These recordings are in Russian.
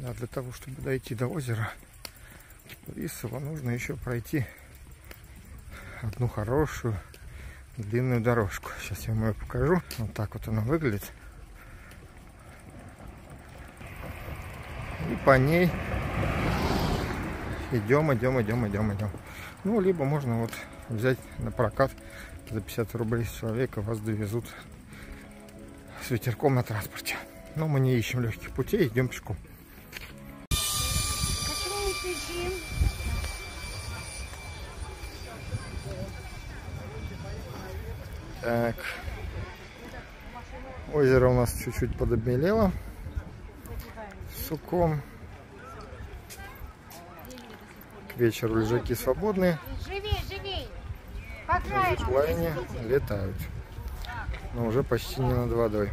Да, для того, чтобы дойти до озера Кипарисова, нужно еще пройти одну хорошую длинную дорожку. Сейчас я вам ее покажу. Вот так вот она выглядит. И по ней идем, идем, идем, идем, идем. Ну, либо можно вот взять на прокат за 50 рублей с человека, вас довезут с ветерком на транспорте. Но мы не ищем легких путей, идем пешком. Так. Озеро у нас чуть-чуть подобелело. Суком. К вечеру лежаки свободные. Живей, живей! На зиплайне летают. Но уже почти не над водой.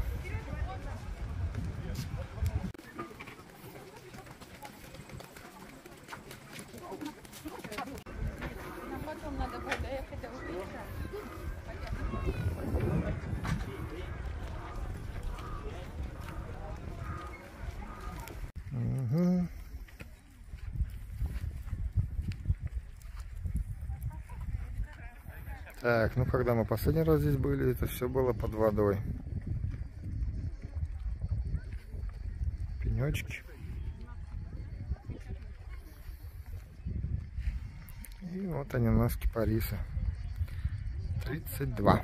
Так, ну когда мы последний раз здесь были, это все было под водой. Пенечки. И вот они у нас кипарисы. 32.